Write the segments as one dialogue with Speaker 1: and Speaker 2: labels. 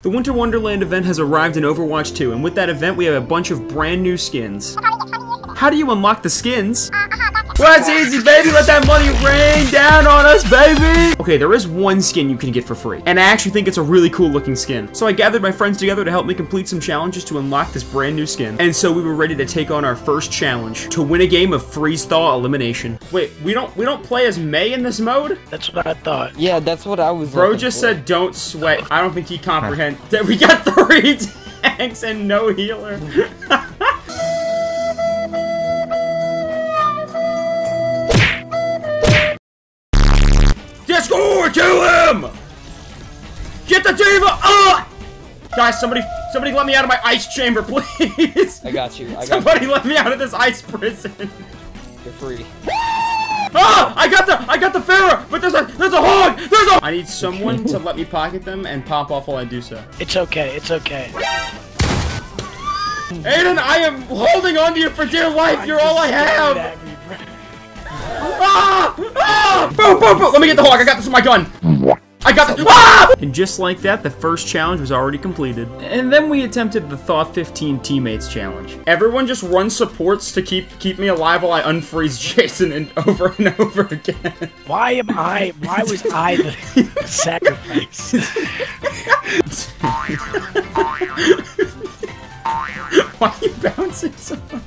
Speaker 1: The Winter Wonderland event has arrived in Overwatch 2, and with that event we have a bunch of brand new skins. How do you unlock the skins? Uh-huh. Well, that's easy, baby. Let that money rain down on us, baby. Okay, there is one skin you can get for free, and I actually think it's a really cool looking skin. So I gathered my friends together to help me complete some challenges to unlock this brand new skin. And so we were ready to take on our first challenge to win a game of freeze thaw elimination. Wait, we don't we don't play as Mei in this mode?
Speaker 2: That's what I thought.
Speaker 3: Yeah, that's what I was.
Speaker 1: Bro just
Speaker 3: for.
Speaker 1: said don't sweat. I don't think he comprehend that we got three tanks and no healer. him! Get the D.Va! Ah! Guys, somebody, somebody let me out of my ice chamber, please!
Speaker 3: I got you. I got
Speaker 1: Somebody let me out of this ice prison!
Speaker 3: you. You're free.
Speaker 1: Ah! I got the, I got the Pharah, but there's a, there's a hog! There's a- I need someone to let me pocket them and pop off while I do so.
Speaker 2: It's okay. It's okay.
Speaker 1: Aiden, I am holding on to you for dear life. You're all I have. Ah! Ah! Boom, boom, boom. Let me get the hog. I got this with my gun. I got the. Ah! And just like that, the first challenge was already completed. And then we attempted the Thaw 15 Teammates challenge. Everyone just run supports to keep keep me alive while I unfreeze Jason and over and over again.
Speaker 2: Why am I? Why was I the sacrifice?
Speaker 1: Why are you bouncing so much?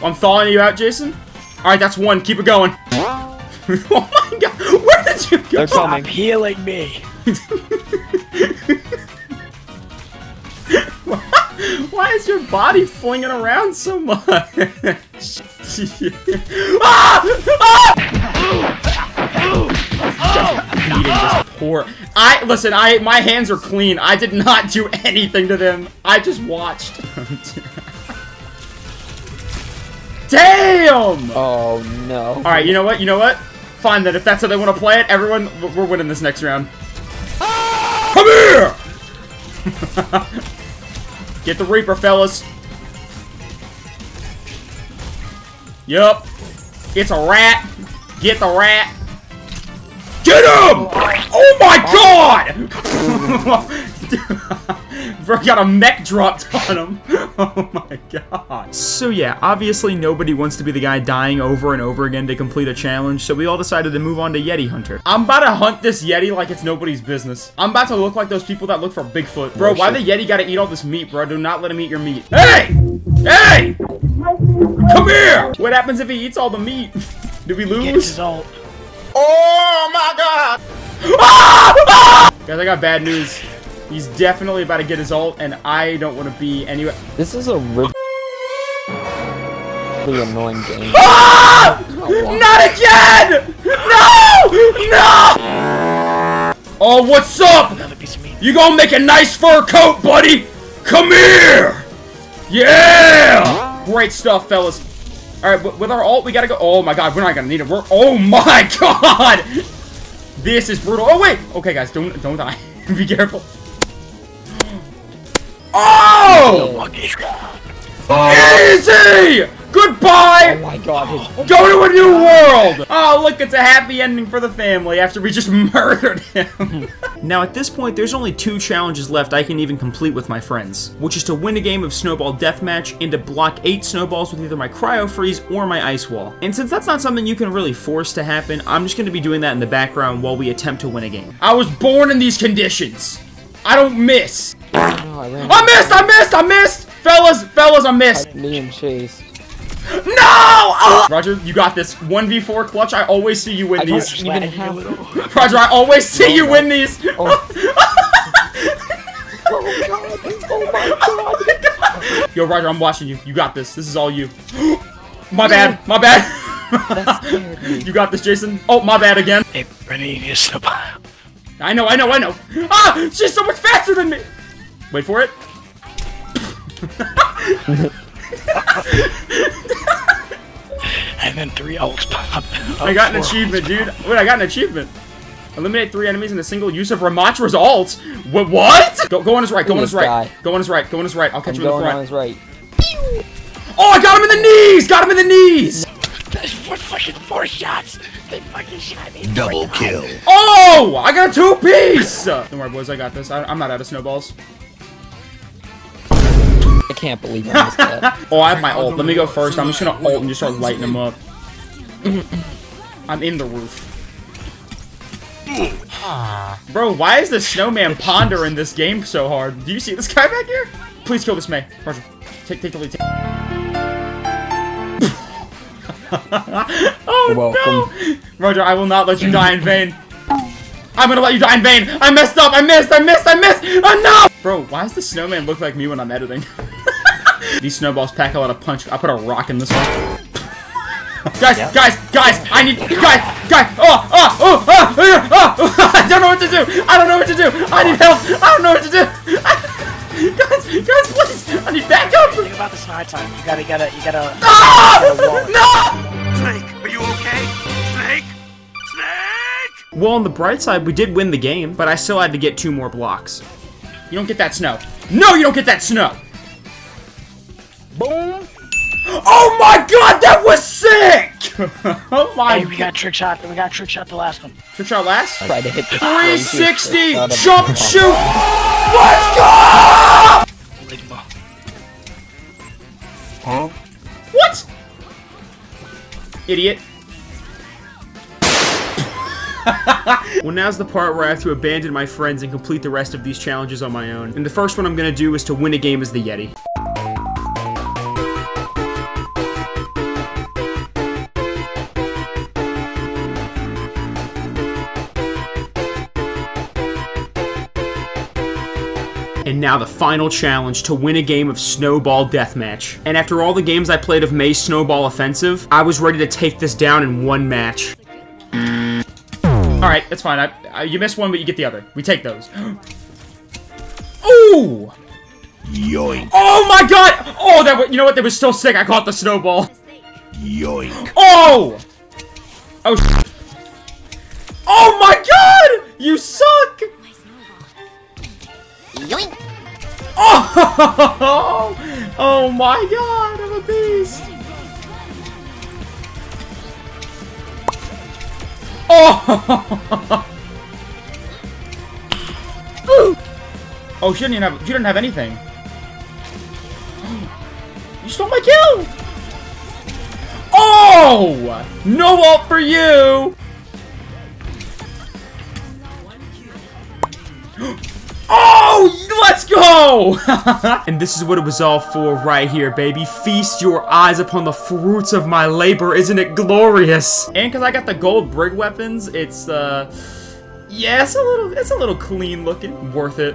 Speaker 1: I'm thawing you out, Jason. All right, that's one. Keep it going. oh my god, where did you go?
Speaker 3: They're
Speaker 2: Stop
Speaker 3: coming.
Speaker 2: healing me.
Speaker 1: Why is your body flinging around so much? ah! Ah! Beating this poor. I listen. I my hands are clean. I did not do anything to them. I just watched. Damn!
Speaker 3: Oh no.
Speaker 1: All right, you know what? You know what? Fine then. If that's how they want to play it, everyone, we're winning this next round. Ah! Come here! Get the Reaper, fellas. Yup. It's a rat. Get the rat. Get him! Oh my oh. god! Bro got a mech dropped on him. Oh my god. So yeah, obviously nobody wants to be the guy dying over and over again to complete a challenge, so we all decided to move on to Yeti Hunter. I'm about to hunt this Yeti like it's nobody's business. I'm about to look like those people that look for Bigfoot. Bro, why the Yeti gotta eat all this meat, bro? Do not let him eat your meat. Hey! Hey! Come here! What happens if he eats all the meat? Do we lose?
Speaker 2: his ult.
Speaker 1: Oh my god! Ah! Ah! Guys, I got bad news. He's definitely about to get his ult, and I don't want to be anywhere.
Speaker 3: This is a really annoying game.
Speaker 1: Ah! Not again! No! No! Oh, what's up?
Speaker 2: Another piece of meat.
Speaker 1: You gonna make a nice fur coat, buddy? Come here! Yeah! Great stuff, fellas. All right, with our ult, we gotta go. Oh my god, we're not gonna need it. We're. Oh my god! This is brutal. Oh wait. Okay, guys, don't don't die. Be careful. Oh!
Speaker 2: Lucky.
Speaker 1: Easy! Goodbye!
Speaker 3: Oh my god.
Speaker 1: Go to a new world! Oh, look, it's a happy ending for the family after we just murdered him. now, at this point, there's only two challenges left I can even complete with my friends, which is to win a game of Snowball Deathmatch and to block eight snowballs with either my Cryo Freeze or my Ice Wall. And since that's not something you can really force to happen, I'm just going to be doing that in the background while we attempt to win a game. I was born in these conditions. I don't miss.
Speaker 3: Oh, I ran
Speaker 1: I missed! I missed! I missed! Fellas, fellas, I missed!
Speaker 3: me and Chase.
Speaker 1: No! Ah! Roger, you got this. 1v4 clutch, I always see you win
Speaker 3: I don't
Speaker 1: these.
Speaker 3: even have-
Speaker 1: Roger, I always see you
Speaker 3: no.
Speaker 1: win these.
Speaker 3: Oh. oh god. Oh my god.
Speaker 1: Yo, Roger, I'm watching you. You got this. This is all you. my bad. My bad.
Speaker 3: Me.
Speaker 1: you got this, Jason. Oh, my bad again.
Speaker 2: Hey, Rennie, you snowball.
Speaker 1: I know, I know, I know. Ah! She's so much faster than me! Wait for it.
Speaker 2: And then three ults pop.
Speaker 1: I got an achievement, dude. Wait, I got an achievement. Eliminate three enemies in a single use of Ramattra's ult. What? What? Go, go on his right. Go on his right.
Speaker 3: guy.
Speaker 1: Go on his right. Go on his right. I'll catch
Speaker 3: I'm
Speaker 1: him in the
Speaker 3: going on his right.
Speaker 1: Oh, I got him in the knees! Got him in the knees!
Speaker 2: That's four fucking four shots. They fucking shot me.
Speaker 4: Double kill.
Speaker 1: Oh! I got a two-piece! Don't worry, boys. I got this. I, I'm not out of snowballs.
Speaker 3: I can't believe I missed that.
Speaker 1: Oh, I have my ult. Let me go first. I'm just gonna ult and just start lighting them up. I'm in the roof. Ah. Bro, why is the snowman ponder in this game so hard? Do you see this guy back here? Please kill this Mei. Roger. Take, take the lead. Take. oh
Speaker 3: welcome.
Speaker 1: no! Roger, I will not let you die in vain. I'm gonna let you die in vain. I messed up. I missed. I missed. I missed. Oh no! Bro, why does the snowman look like me when I'm editing? These snowballs pack a lot of punch. I put a rock in this one. guys, guys, guys! I need guys, guys! Oh, oh, oh, oh, oh, oh, I don't know what to do. I don't know what to do. I need help. I don't know what to do. guys, guys, please! I need backup.
Speaker 2: Think about this night time. You gotta, you gotta, you gotta.
Speaker 1: Ah! No!
Speaker 4: Snake, are you okay? Snake? Snake!
Speaker 1: Well, on the bright side, we did win the game, but I still had to get two more blocks. You don't get that snow. No, you don't get that snow! My god, that was sick! oh my
Speaker 2: Hey, we got trick shot. We got trick shot the last one.
Speaker 1: Trick shot last?
Speaker 3: Tried to hit the
Speaker 1: 360!
Speaker 3: trick shot of
Speaker 1: Jump, shoot!
Speaker 3: time.
Speaker 1: Let's go!
Speaker 4: Huh?
Speaker 1: What? Idiot. well, now's the part where I have to abandon my friends and complete the rest of these challenges on my own. And the first one I'm gonna do is to win a game as the Yeti. And now the final challenge to win a game of Snowball Deathmatch. And after all the games I played of Mei's Snowball Offensive, I was ready to take this down in one match. Alright, that's fine. I, I, you missed one, but you get the other. We take those. Ooh!
Speaker 4: Yoink.
Speaker 1: Oh my god! Oh, that wa- you know what? That was still sick. I caught the snowball.
Speaker 4: Yoink.
Speaker 1: Oh! Oh, sh- Oh my god! You suck! Oh! Oh my god, I'm a beast! Oh! oh, she didn't have. She didn't have anything. You stole my kill! Oh! No ult for you! Oh, let's go! and this is what it was all for right here, baby. Feast your eyes upon the fruits of my labor. Isn't it glorious? And because I got the gold brig weapons, it's, uh... Yeah, it's a little, it's a little clean looking. Worth it.